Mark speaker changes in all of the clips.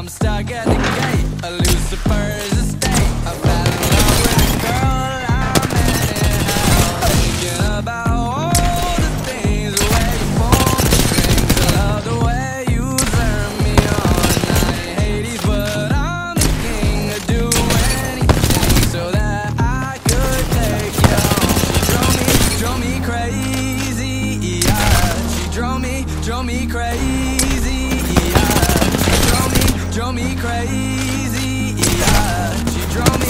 Speaker 1: I'm stuck at the gate. A Lucifer's estate. I fell in love with a girl. I'm in hell. Thinking about all the things the way you form. I love the way you turn me on. I ain't Hades, but I'm the king. I'd do anything so that I could take you home. She drove me, drove me crazy. Yeah. She drove me, drove me crazy. Yeah drove me crazy. Yeah, she drove me.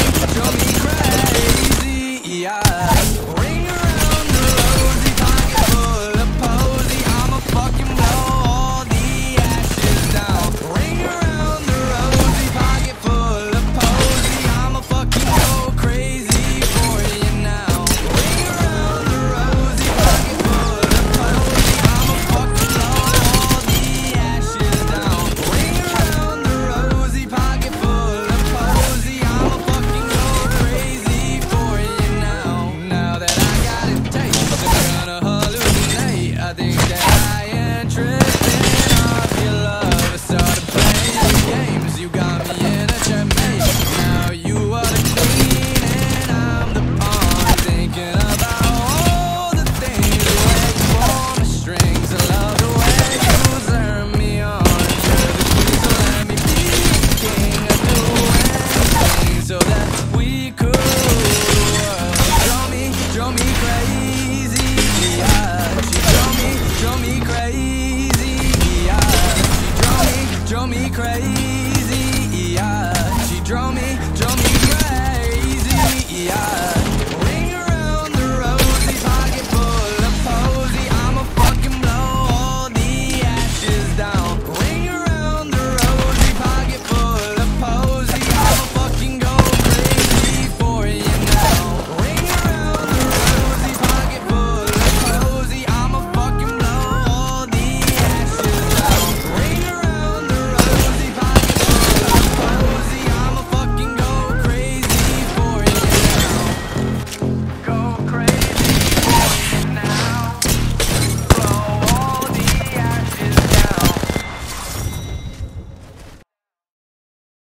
Speaker 1: crazy. Yeah, she drove me.